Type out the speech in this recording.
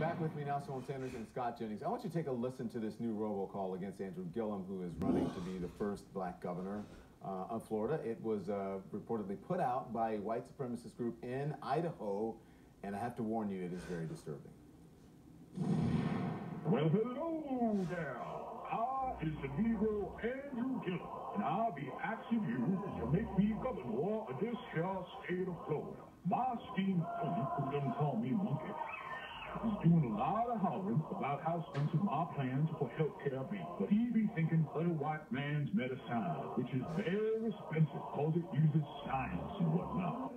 Back with me now, Symone Sanders and Scott Jennings. I want you to take a listen to this new robocall against Andrew Gillum, who is running to be the first black governor uh, of Florida. It was uh, reportedly put out by a white supremacist group in Idaho, and I have to warn you, it is very disturbing. Well, hello there. I is the Negro Andrew Gillum, and I'll be asking you to make me governor of this here state of Florida. My opponent, who doesn't call me doing a lot of hollering about how expensive my plans for health care be. But he be thinking of the white man's medicine, which is very expensive because it uses science and whatnot.